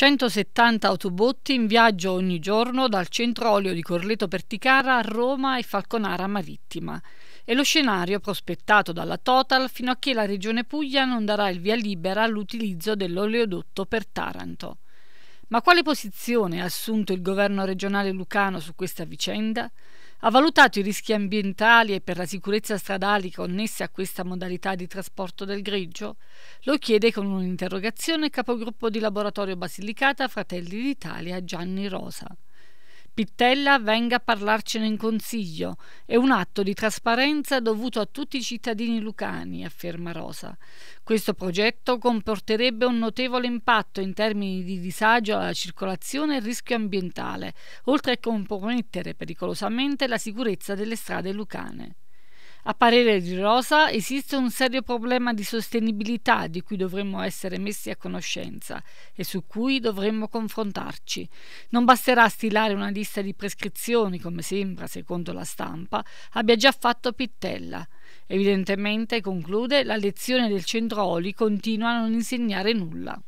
170 autobotti in viaggio ogni giorno dal centro olio di Corleto Perticara a Roma e Falconara Marittima. È lo scenario prospettato dalla Total fino a che la Regione Puglia non darà il via libera all'utilizzo dell'oleodotto per Taranto. Ma quale posizione ha assunto il governo regionale lucano su questa vicenda? Ha valutato i rischi ambientali e per la sicurezza stradale connessi a questa modalità di trasporto del greggio? Lo chiede con un'interrogazione il capogruppo di laboratorio Basilicata Fratelli d'Italia Gianni Rosa. Pittella venga a parlarcene in consiglio. È un atto di trasparenza dovuto a tutti i cittadini lucani, afferma Rosa. Questo progetto comporterebbe un notevole impatto in termini di disagio alla circolazione e rischio ambientale, oltre a compromettere pericolosamente la sicurezza delle strade lucane. A parere di Rosa esiste un serio problema di sostenibilità di cui dovremmo essere messi a conoscenza e su cui dovremmo confrontarci. Non basterà stilare una lista di prescrizioni, come sembra, secondo la stampa, abbia già fatto Pittella. Evidentemente, conclude, la lezione del centro Oli continua a non insegnare nulla.